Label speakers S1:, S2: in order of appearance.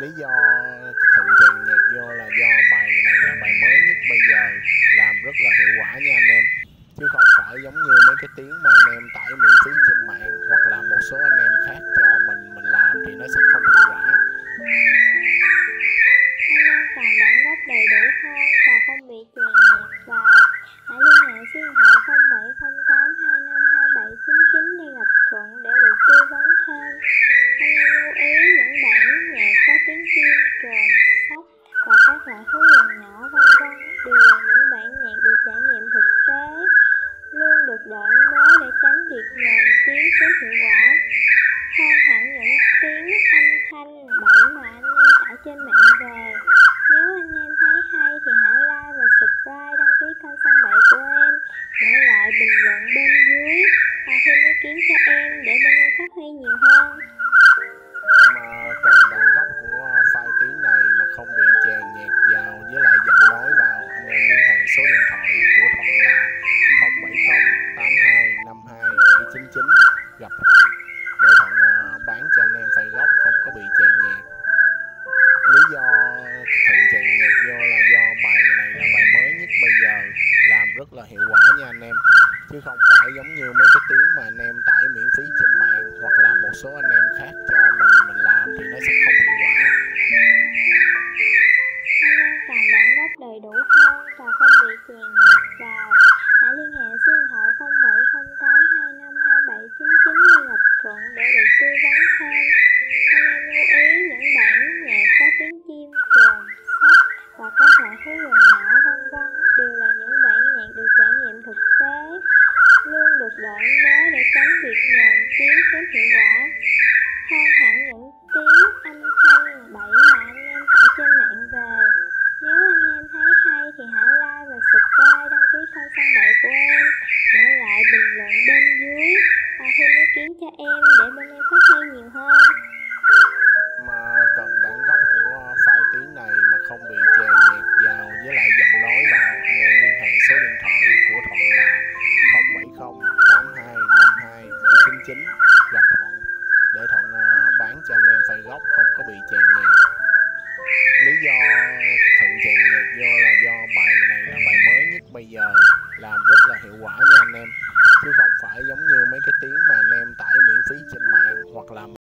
S1: lý do thuận truyền nhạc vô là do bài này là bài mới nhất bây giờ làm rất là hiệu quả nha anh em. Chứ không phải giống như mấy cái tiếng mà anh em tải miễn phí trên mạng hoặc là một số anh em khác cho mình mình làm thì nó sẽ không hiệu quả.
S2: Cần bản gốc đầy đủ hơn và không bị chèn nhạc vào, hãy liên hệ số điện thoại trên mạng về. Nếu anh em thấy hay thì hãy like và subscribe đăng ký kênh săn bậy của em, để lại bình luận bên dưới và thêm ý kiến cho em để bên em phát huy nhiều hơn.
S1: mà còn chứ không phải giống như mấy cái tiếng mà anh em tải miễn phí trên mạng hoặc là một số anh em khác cho mình mình làm thì nó sẽ không hiệu quả
S2: Anh em cần bản gốc đầy đủ hơn và không bị chèn nhạc vào, hãy liên hệ số điện thoại 0708252799 để Ngọc Thuận để được tư vấn thêm. Anh em lưu ý những bản nhạc có tiếng chim, trồn, sóc và các loại thú rừng nhỏ vân vân đều là những bản nhạc được trải nghiệm thực tế, cho em để bên em phát
S1: chứ không phải giống như mấy cái tiếng mà anh em tải miễn phí trên mạng hoặc là